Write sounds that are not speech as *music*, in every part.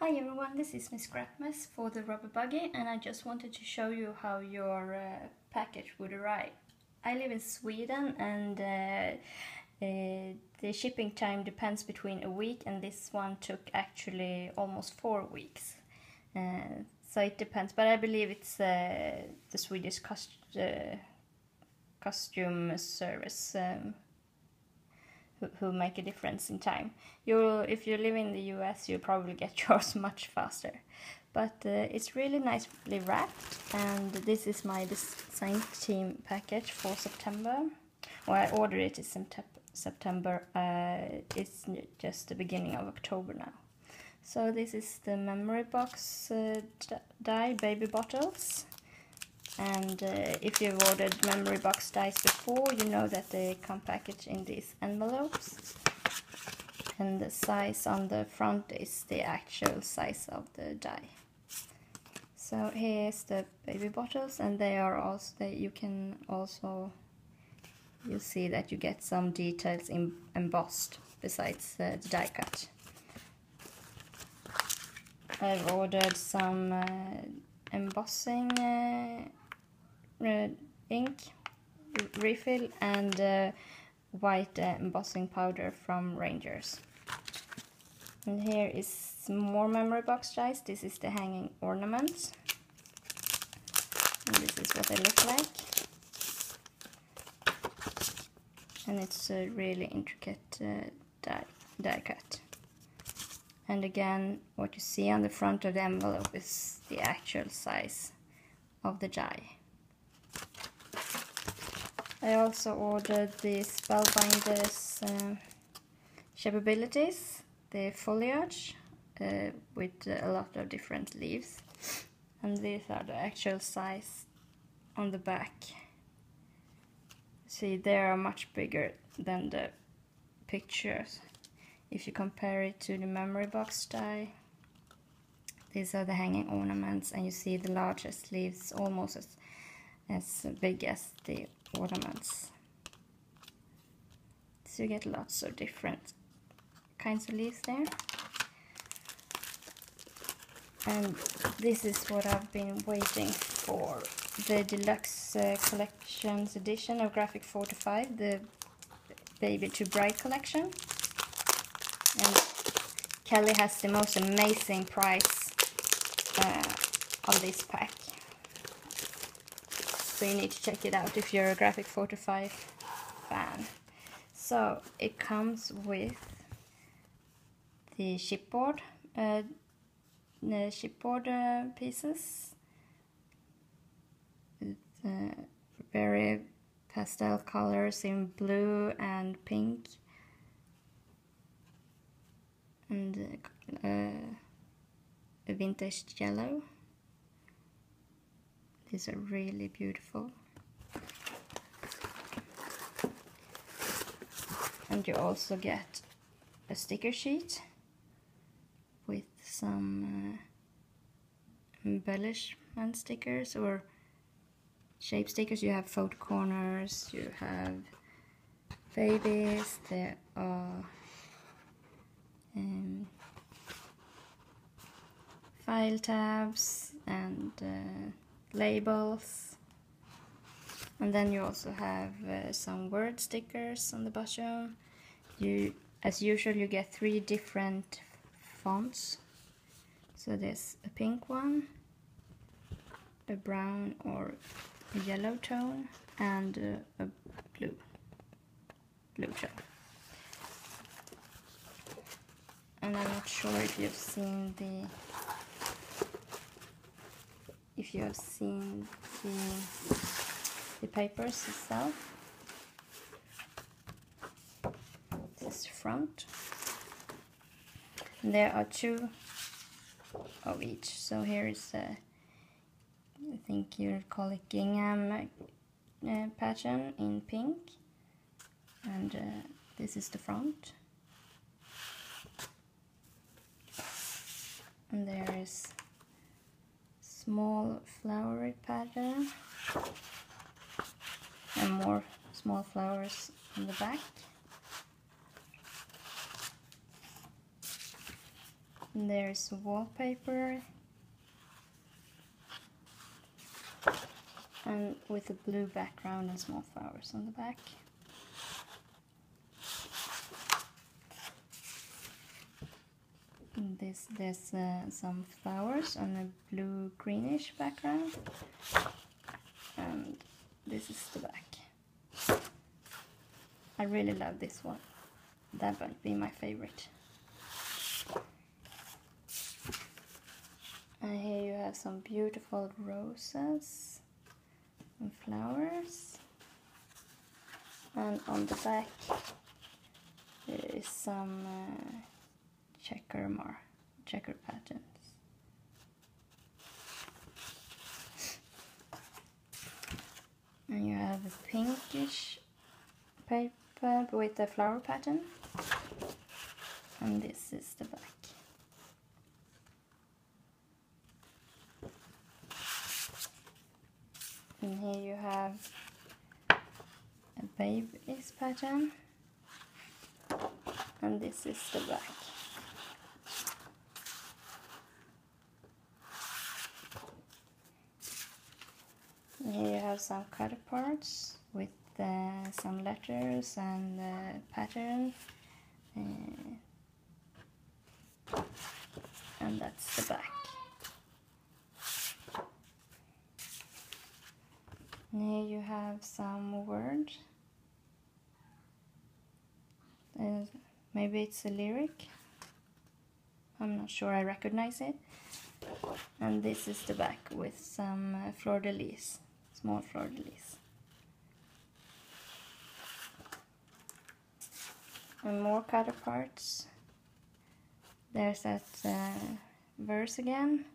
Hi everyone, this is Miss Scrapmess for the Rubber Buggy and I just wanted to show you how your uh, package would arrive. I live in Sweden and uh, uh, the shipping time depends between a week and this one took actually almost four weeks. Uh, so it depends, but I believe it's uh, the Swedish cost, uh, costume service um, who, make a difference in time. You, if you live in the US, you probably get *laughs* yours much faster. But uh, it's really nicely wrapped, and this is my design team package for September. Well, I ordered it in September. Uh, it's just the beginning of October now. So this is the memory box uh, die baby bottles. And uh, if you've ordered memory box dies before, you know that they come packaged in these envelopes. And the size on the front is the actual size of the die. So here's the baby bottles, and they are also, you can also, you see that you get some details embossed besides the die cut. I've ordered some uh, embossing uh, ink refill and uh, white uh, embossing powder from Rangers. And here is more memory box dies. This is the hanging ornaments. And this is what they look like. And it's a really intricate uh, die, die cut. And again, what you see on the front of the envelope is the actual size of the die. I also ordered the Spellbinders uh, Shapeabilities, the foliage uh, with a lot of different leaves. And these are the actual size on the back. See, they are much bigger than the pictures if you compare it to the memory box die these are the hanging ornaments and you see the largest leaves almost as, as big as the ornaments. So you get lots of different kinds of leaves there. And this is what I've been waiting for. The deluxe uh, collections edition of graphic 45 the baby to bride collection. And Kelly has the most amazing price uh, on this pack. You need to check it out if you're a Graphic 45 fan. So it comes with the chipboard, uh, the chipboard uh, pieces. Uh, very pastel colors in blue and pink and uh, a vintage yellow. These are really beautiful. And you also get a sticker sheet with some uh, embellishment stickers or shape stickers. You have photo corners, you have babies, there are um, file tabs and uh, labels. And then you also have uh, some word stickers on the bottom. You as usual you get three different fonts. So there's a pink one a brown or a yellow tone and uh, a blue blue tone. And I'm not sure if you've seen the if you have seen the the papers itself. This front. There are two of each. So here is a I think you call it gingham uh, pattern in pink. And uh, this is the front. And there is small flowery pattern and more small flowers in the back And there's wallpaper and with a blue background and small flowers on the back. This there's uh, some flowers on a blue greenish background. And this is the back. I really love this one. That would be my favorite. And here you have some beautiful roses and flowers. And on the back there is some uh, checker more checker patterns. And you have a pinkish paper with a flower pattern. And this is the back. And here you have a baby's pattern. And this is the back. Here you have some cutter parts with uh, some letters and uh, pattern. Uh, and that's the back. And here you have some words. Uh, maybe it's a lyric. I'm not sure I recognize it. And this is the back with some uh, fleur-de-lis fleur de. And more cutter parts. There's that uh, verse again.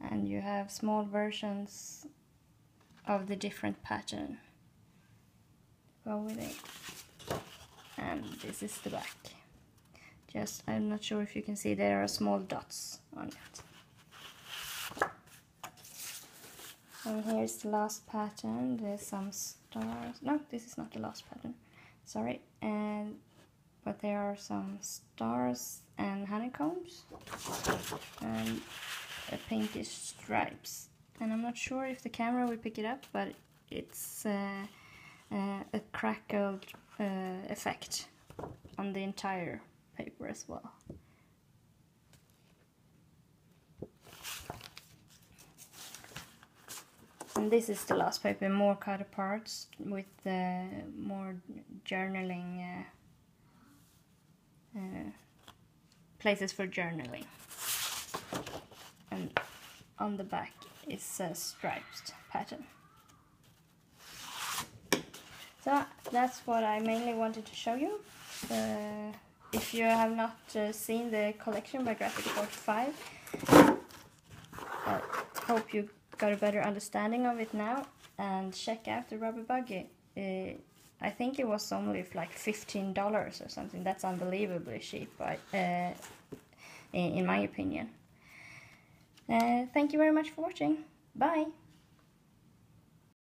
And you have small versions of the different pattern. Go with it. And this is the back. Just, I'm not sure if you can see, there are small dots on it. And here's the last pattern. There's some stars. No this is not the last pattern. Sorry. And but there are some stars and honeycombs and a pinkish stripes. And I'm not sure if the camera will pick it up but it's uh, uh, a crackled uh, effect on the entire paper as well and this is the last paper, more cutter parts with uh, more journaling uh, uh, places for journaling. And on the back is a striped pattern. So that's what I mainly wanted to show you. Uh, if you have not uh, seen the collection by Graphic 45, I hope you got a better understanding of it now and check out the rubber buggy. Uh, I think it was only like $15 or something. That's unbelievably cheap, uh, in, in, my opinion. Uh, thank you very much for watching. Bye!